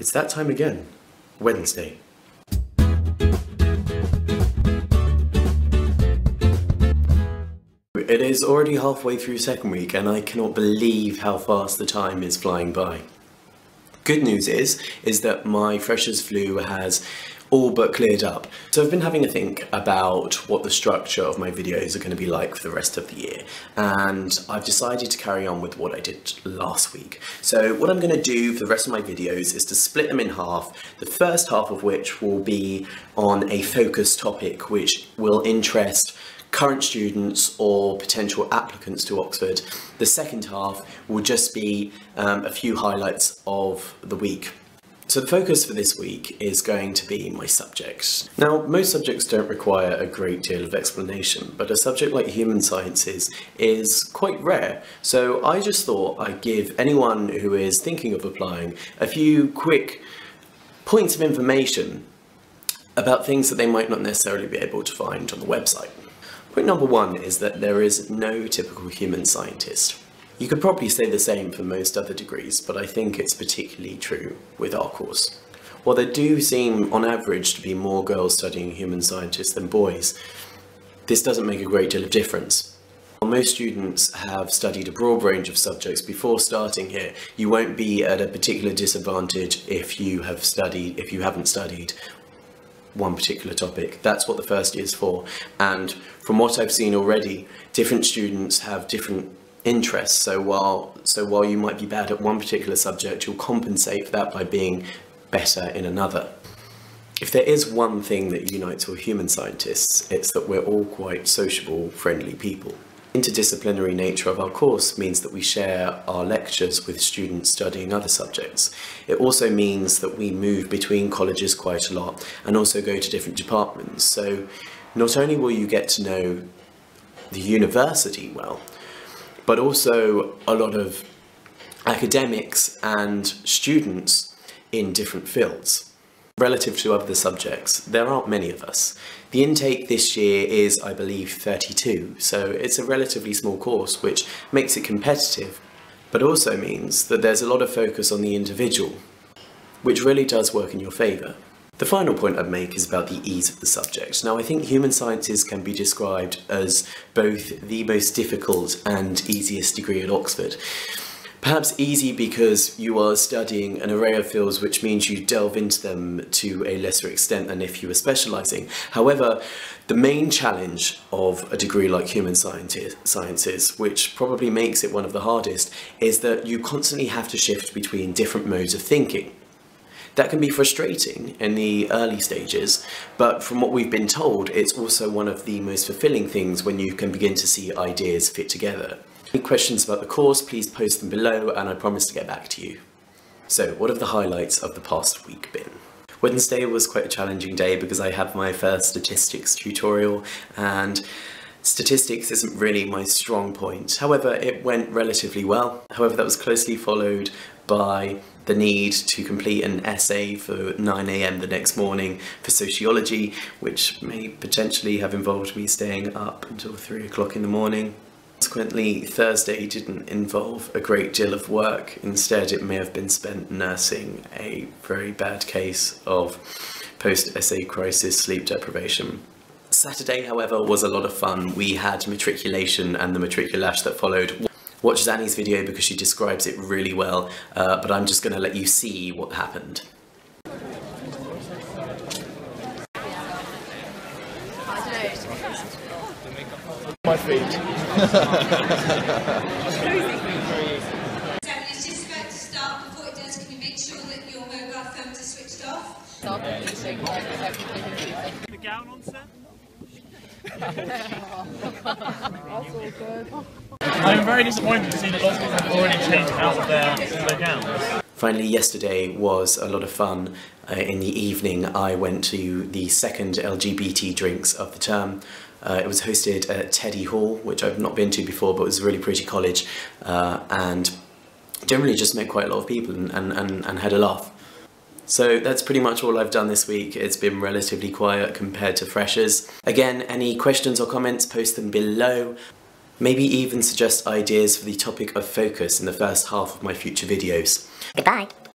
It's that time again. Wednesday. It is already halfway through second week and I cannot believe how fast the time is flying by. Good news is, is that my freshers flu has all but cleared up. So I've been having a think about what the structure of my videos are going to be like for the rest of the year and I've decided to carry on with what I did last week. So what I'm going to do for the rest of my videos is to split them in half, the first half of which will be on a focus topic which will interest current students or potential applicants to Oxford. The second half will just be um, a few highlights of the week. So the focus for this week is going to be my subjects. Now, most subjects don't require a great deal of explanation, but a subject like human sciences is quite rare. So I just thought I'd give anyone who is thinking of applying a few quick points of information about things that they might not necessarily be able to find on the website. Point number one is that there is no typical human scientist. You could probably say the same for most other degrees, but I think it's particularly true with our course. While there do seem, on average, to be more girls studying human scientists than boys, this doesn't make a great deal of difference. While most students have studied a broad range of subjects before starting here, you won't be at a particular disadvantage if you have studied, if you haven't studied one particular topic. That's what the first is for. And from what I've seen already, different students have different interests. So while so while you might be bad at one particular subject, you'll compensate for that by being better in another. If there is one thing that unites all human scientists, it's that we're all quite sociable, friendly people. Interdisciplinary nature of our course means that we share our lectures with students studying other subjects. It also means that we move between colleges quite a lot and also go to different departments. So not only will you get to know the university well, but also a lot of academics and students in different fields. Relative to other subjects, there aren't many of us. The intake this year is, I believe, 32, so it's a relatively small course, which makes it competitive, but also means that there's a lot of focus on the individual, which really does work in your favour. The final point I'd make is about the ease of the subject. Now I think human sciences can be described as both the most difficult and easiest degree at Oxford. Perhaps easy because you are studying an array of fields which means you delve into them to a lesser extent than if you were specialising. However, the main challenge of a degree like human sciences, which probably makes it one of the hardest, is that you constantly have to shift between different modes of thinking. That can be frustrating in the early stages, but from what we've been told, it's also one of the most fulfilling things when you can begin to see ideas fit together. Any questions about the course, please post them below and I promise to get back to you. So, what have the highlights of the past week been? Wednesday was quite a challenging day because I had my first statistics tutorial and Statistics isn't really my strong point. However, it went relatively well. However, that was closely followed by the need to complete an essay for 9am the next morning for sociology, which may potentially have involved me staying up until 3 o'clock in the morning. Consequently, Thursday didn't involve a great deal of work. Instead, it may have been spent nursing a very bad case of post-essay crisis sleep deprivation. Saturday, however, was a lot of fun. We had matriculation and the matriculash that followed. Watch Zanny's video because she describes it really well, uh, but I'm just going to let you see what happened. My feet. it's just about to start. Before it does, can you make sure that your mobile phones are switched off? The gown on set? I'm very disappointed to see that lots of people have already changed out of their, their gowns. Finally, yesterday was a lot of fun. Uh, in the evening, I went to the second LGBT drinks of the term. Uh, it was hosted at Teddy Hall, which I've not been to before, but was a really pretty college, uh, and generally just met quite a lot of people and, and, and, and had a laugh. So that's pretty much all I've done this week. It's been relatively quiet compared to freshers. Again, any questions or comments, post them below. Maybe even suggest ideas for the topic of focus in the first half of my future videos. Goodbye.